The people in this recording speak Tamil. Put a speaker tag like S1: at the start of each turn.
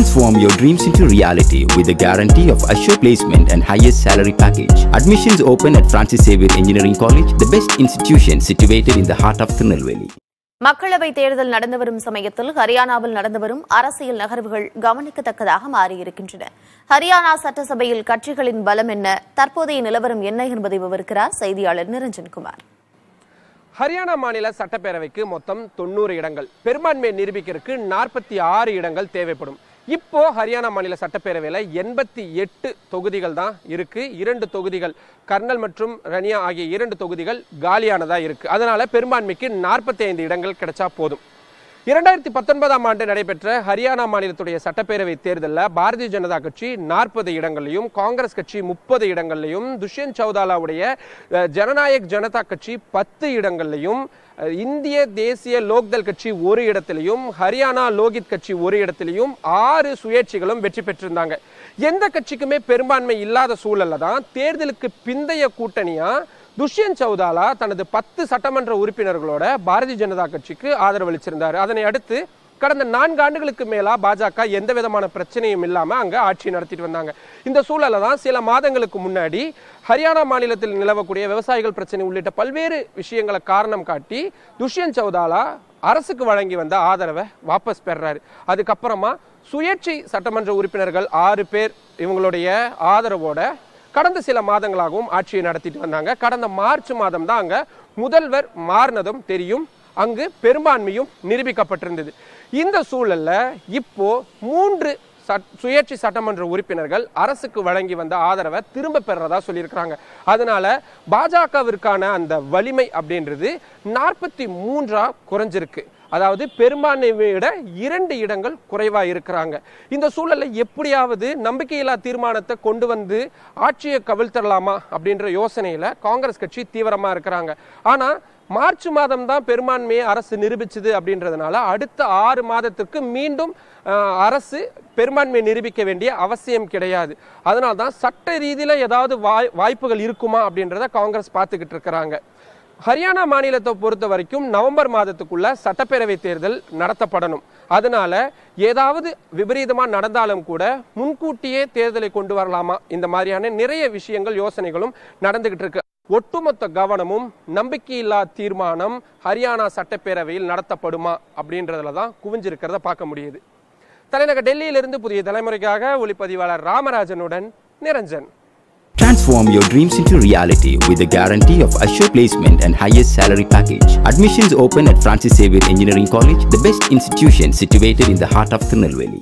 S1: Transform your dreams into reality with the guarantee of assured placement and highest salary package. Admissions open at Francis Xavier Engineering College, the best institution situated in the heart of Tirunelveli.
S2: மக்களவைத் தேர்தல் நடந்து வரும் சமயத்தில் ஹரியானாவில் நடந்து வரும் அரசியல் நகர்வுகள் கவனிக்கத்தக்கதாக மாறியிருக்கின்றன ஹரியானா சட்டசபையில் கட்சிகளின் பலம் என்ன தற்போதைய நிலவரம் என்ன என்பதை விவரிக்கிறார் செய்தியாளர் நிரஞ்சன்குமார்
S3: ஹரியானா மாநில சட்டப்பேரவைக்கு மொத்தம் தொண்ணூறு இடங்கள் பெரும்பான்மையை நிரூபிக்கிறதுக்கு நாற்பத்தி ஆறு இடங்கள் தேவைப்படும் இப்போ ஹரியானா மாநில சட்டப்பேரவையில் எண்பத்தி எட்டு தொகுதிகள் தான் இருக்கு. இரண்டு தொகுதிகள் கர்னல் மற்றும் ரனியா ஆகிய இரண்டு தொகுதிகள் காலியானதா இருக்கு. அதனால பெரும்பான்மைக்கு நாற்பத்தி ஐந்து இடங்கள் கிடைச்சா போதும். இரண்டாயிரத்தி பத்தொன்பதாம் ஆண்டு நடைபெற்ற ஹரியானா மாநிலத்துடைய சட்டப்பேரவை தேர்தலில் பாரதிய ஜனதா கட்சி நாற்பது இடங்களையும் காங்கிரஸ் கட்சி முப்பது இடங்கள்லையும் துஷ்யந்த் சௌதாலாவுடைய ஜனநாயக் ஜனதா கட்சி பத்து இடங்கள்லையும் இந்திய தேசிய லோக்தல் கட்சி ஒரு இடத்திலையும் ஹரியானா லோகித் கட்சி ஒரு இடத்திலையும் ஆறு சுயேட்சைகளும் வெற்றி பெற்றிருந்தாங்க. எந்த கட்சிக்குமே பெரும்பான்மை இல்லாத சூழல்ல தான் தேர்தலுக்கு பிந்தைய கூட்டணியா துஷ்யந்த் சௌதாலா தனது பத்து சட்டமன்ற உறுப்பினர்களோட பாரதிய ஜனதா கட்சிக்கு ஆதரவளிச்சிருந்தார் அதனை அடுத்து கடந்த நான்கு ஆண்டுகளுக்கு மேலா பாஜக எந்த விதமான பிரச்சனையும் இல்லாம அங்க ஆட்சி நடத்திட்டு வந்தாங்க. இந்த சூழலில் தான் சில மாதங்களுக்கு முன்னாடி ஹரியானா மாநிலத்தில் நிலவக்கூடிய விவசாயிகள் பிரச்சனை உள்ளிட்ட பல்வேறு விஷயங்களை காரணம் காட்டி துஷ்யந்த் சௌதாலா அரசுக்கு வழங்கி வந்த ஆதரவை வாபஸ் பெறாரு. அதுக்கப்புறமா சுயேட்சை சட்டமன்ற உறுப்பினர்கள் ஆறு பேர் இவங்களுடைய ஆதரவோட கடந்த சில மாதங்களாகவும் ஆட்சியை நடத்திட்டு வந்தாங்க. கடந்த மார்ச் மாதம் தான் அங்க முதல்வர் மாறினதும் தெரியும். அங்கு பெரும்பான்மையும் நிரூபிக்கப்பட்டிருந்தது. இந்த சூழல்ல இப்போ மூன்று சுயேட்சை சட்டமன்ற உறுப்பினர்கள் அரசுக்கு வழங்கி வந்த ஆதரவை திரும்ப பெறறதா சொல்லியிருக்கிறாங்க. அதனால பாஜகவிற்கான அந்த வலிமை அப்படின்றது நாற்பத்தி மூன்றா குறைஞ்சிருக்கு. அதாவது பெரும்பான்மையை விட இரண்டு இடங்கள் குறைவா இருக்கிறாங்க. இந்த சூழல்ல எப்படியாவது நம்பிக்கையில்லா தீர்மானத்தை கொண்டு வந்து ஆட்சியை கவிழ்த்தரலாமா அப்படின்ற யோசனையில காங்கிரஸ் கட்சி தீவிரமா இருக்கிறாங்க. ஆனா மார்ச் மாதம் தான் பெரும்பான்மையை அரசு நிரூபிச்சது அப்படின்றதுனால அடுத்த ஆறு மாதத்திற்கு மீண்டும் அரசு பெரும்பான்மையை நிரூபிக்க வேண்டிய அவசியம் கிடையாது. அதனால தான் சட்ட ரீதியில் ஏதாவது வாய் வாய்ப்புகள் இருக்குமா அப்படின்றத காங்கிரஸ் பார்த்துக்கிட்டு இருக்கிறாங்க. ஹரியானா மாநிலத்தை பொறுத்த வரைக்கும் நவம்பர் மாதத்துக்குள்ள சட்டப்பேரவை தேர்தல் நடத்தப்படணும். அதனால ஏதாவது விபரீதமாக நடந்தாலும் கூட முன்கூட்டியே தேர்தலை கொண்டு வரலாமா? இந்த மாதிரியான நிறைய விஷயங்கள் யோசனைகளும் நடந்துகிட்டு இருக்கு. ஒட்டுமொத்த கவனமும் நம்பிக்கையில்லா தீர்மானம் ஹரியானா சட்டப்பேரவையில் நடத்தப்படுமா அப்படின்றதுல தான் குவிஞ்சிருக்கிறத பார்க்க முடியுது தலைநகர் டெல்லியிலிருந்து புதிய தலைமுறைக்காக ஒளிப்பதிவாளர் ராமராஜனுடன் Niranjan
S1: Transform your dreams into reality with the guarantee of assured placement and highest salary package. Admissions open at Francis Xavier Engineering College, the best institution situated in the heart of Tirunelveli.